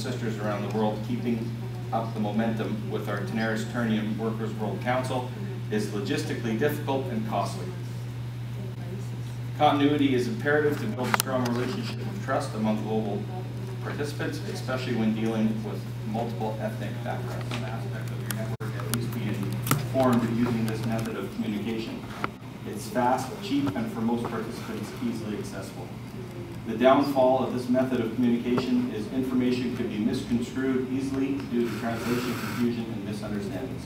sisters around the world, keeping up the momentum with our Tenaris Ternium Workers World Council is logistically difficult and costly. Continuity is imperative to build a strong relationship of trust among global participants, especially when dealing with multiple ethnic backgrounds. An aspect of your network at least being formed using this method of communication. It's fast, cheap, and for most participants, easily accessible. The downfall of this method of communication is information could be misconstrued easily due to translation confusion and misunderstandings.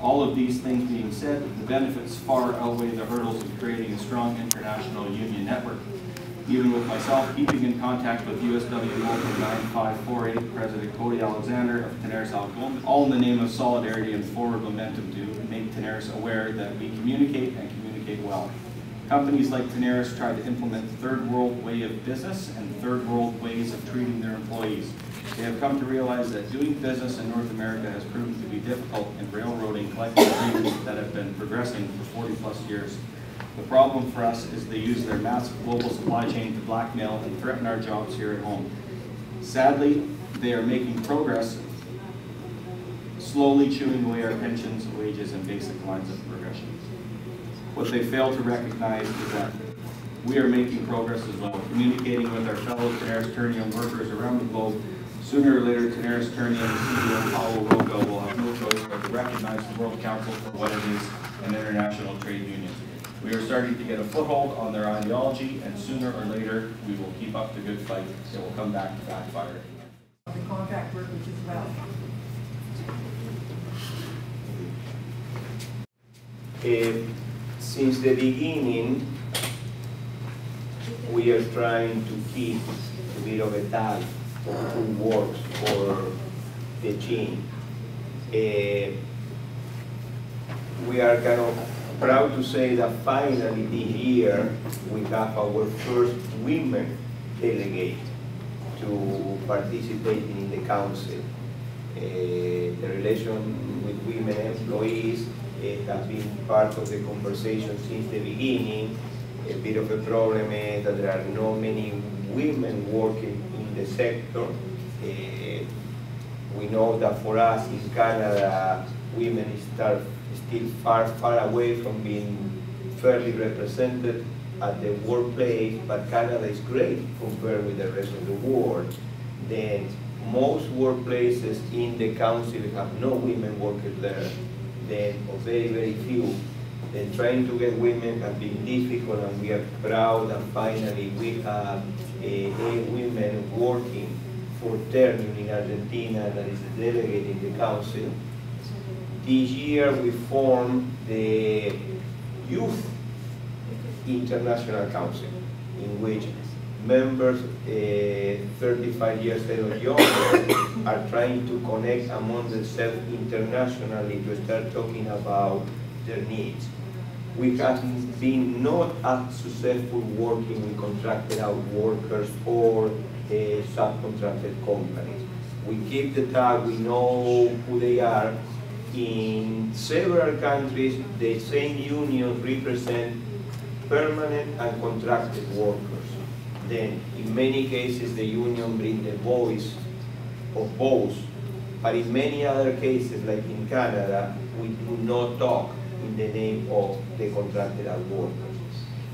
All of these things being said, the benefits far outweigh the hurdles of creating a strong international union network. Even with myself keeping in contact with USW Local 9548, President Cody Alexander of Tenaris Algoma, all in the name of solidarity and forward momentum to make Tenaris aware that we communicate and communicate well. Companies like Tenaris try to implement third world way of business and third world ways of treating their employees. They have come to realize that doing business in North America has proven to be difficult in railroading collective agreements that have been progressing for 40 plus years. The problem for us is they use their massive global supply chain to blackmail and threaten our jobs here at home. Sadly, they are making progress, slowly chewing away our pensions, wages, and basic lines of progression. What they fail to recognize is that we are making progress as well, communicating with our fellow Tenaris Ternium workers around the globe. Sooner or later, Tenaris Ternium CEO Paolo Rocca will have no choice but to recognize the World Council for what it is, an international trade union. We are starting to get a foothold on their ideology, and sooner or later, we will keep up the good fight. It will come back to backfire. The contract workers as well. Uh, since the beginning, we are trying to keep a bit of a tag on who works for the team. Uh, we are kind of proud to say that finally this year we have our first women delegate to participate in the council. Uh, the relation with women employees uh, has been part of the conversation since the beginning. A bit of a problem is that there are not many women working in the sector. We know that for us in Canada, women start still far, far away from being fairly represented at the workplace, but Canada is great compared with the rest of the world. Then most workplaces in the council have no women workers there, then or very, very few. Then trying to get women has been difficult and we are proud that finally we have a, a women working for Ternium in Argentina that is a delegate in the council. This year we formed the Youth International Council, in which members uh, 35 years or younger are trying to connect among themselves internationally to start talking about their needs. We have been not as successful working with contracted out workers or uh, subcontracted companies. We keep the tag, we know who they are. In several countries, the same unions represent permanent and contracted workers. Then, in many cases, the union brings the voice of both. But in many other cases, like in Canada, we do not talk in the name of the contracted workers.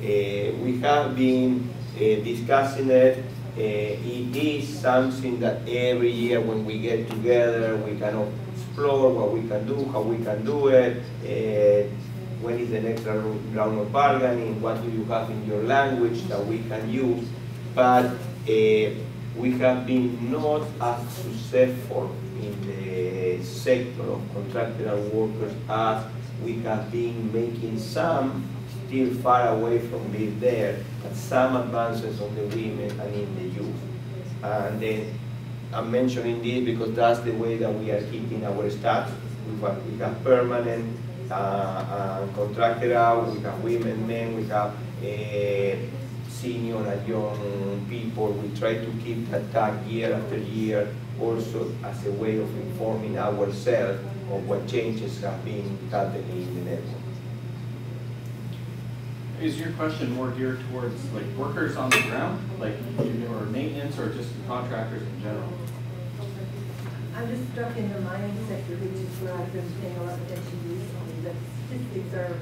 Uh, we have been uh, discussing it. Uh, it is something that every year when we get together, we kind of explore what we can do, how we can do it, uh, when is the next round of bargaining, what do you have in your language that we can use. But uh, we have been not as successful in the sector of contracted workers as we have been making some still far away from being there, but some advances on the women and in the youth. And then I'm mentioning this because that's the way that we are keeping our staff. We have permanent uh, uh, contracted out, we have women, men, we have uh, senior and young people. We try to keep that tag year after year also as a way of informing ourselves of what changes have been happening in the network. Is your question more geared towards like workers on the ground, like your maintenance, or just contractors in general? I'm just stuck in the mining sector, which is where I've been paying a lot of attention recently, the statistics are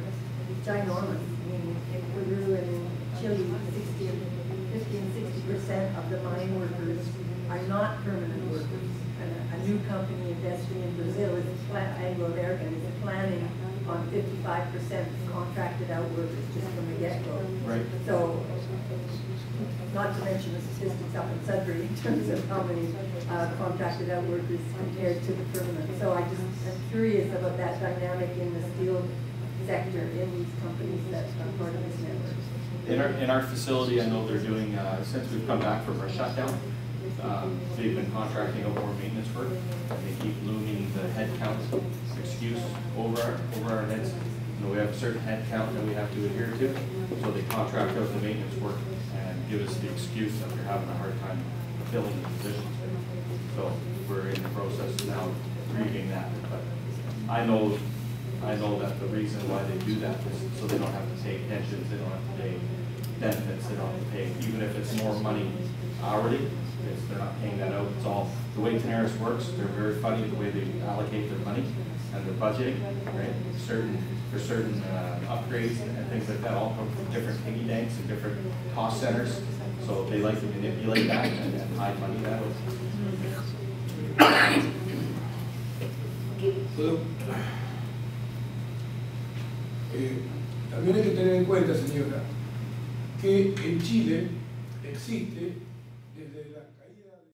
ginormous. I mean, in Peru and Chile, 60, and 50 and 60 percent of the mine workers are not permanent workers. And a, a new company investing in Brazil is plan, Anglo-American is planning on 55 percent contracted out workers just from the get-go. Right. So, not to mention the statistics up in Sudbury in terms of how many uh, contracted out workers compared to the permanent. So I just, I'm curious about that dynamic in the steel sector in these companies that are part of this network. In our, in our facility, I know they're doing, uh, since we've come back from our shutdown, um, they've been contracting out more maintenance work. They keep looming the headcount excuse over, our- over our heads. You know, we have a certain headcount that we have to adhere to, so they contract out the maintenance work and give us the excuse that they're having a hard time filling the positions. So we're in the process now of reading that, but I know, I know that the reason why they do that is so they don't have to pay pensions, they don't have to pay benefits, they don't have to pay, even if it's more money hourly, it's, they're not paying that out, it's all, the way Tenaris works, they're very funny, the way they allocate their money and their budgeting, right? Certain, for certain, uh, upgrades and things like that, all come from different piggy banks and different cost centers, so they like to manipulate that and and hide money that way. Puedo- Eh, también hay que tener en cuenta, señora, que en Chile existe